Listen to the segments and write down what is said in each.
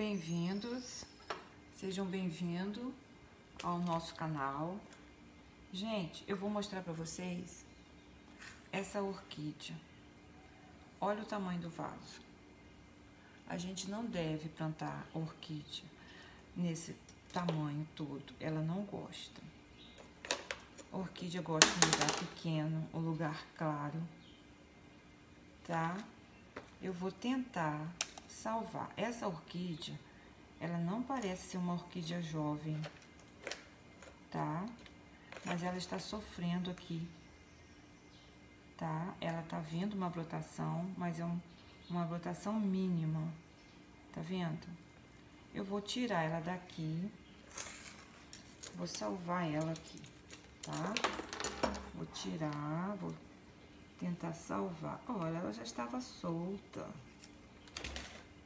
Bem-vindos, sejam bem-vindos ao nosso canal. Gente, eu vou mostrar para vocês essa orquídea. Olha o tamanho do vaso. A gente não deve plantar orquídea nesse tamanho todo, ela não gosta. A orquídea gosta de um lugar pequeno, um lugar claro, tá? Eu vou tentar salvar. Essa orquídea, ela não parece ser uma orquídea jovem, tá? Mas ela está sofrendo aqui, tá? Ela tá vendo uma brotação, mas é um, uma brotação mínima, tá vendo? Eu vou tirar ela daqui, vou salvar ela aqui, tá? Vou tirar, vou tentar salvar. Olha, ela já estava solta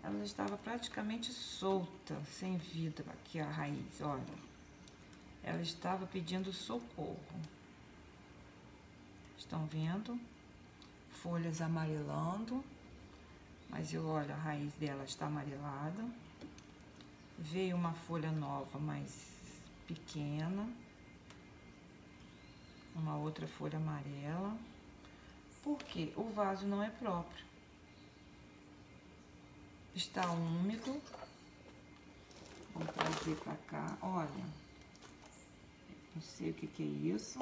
ela estava praticamente solta, sem vida, aqui a raiz, olha. Ela estava pedindo socorro. Estão vendo? Folhas amarelando, mas eu olho, a raiz dela está amarelada. Veio uma folha nova, mais pequena. Uma outra folha amarela. Porque o vaso não é próprio está úmido. Vou trazer para cá, olha. Não sei o que que é isso.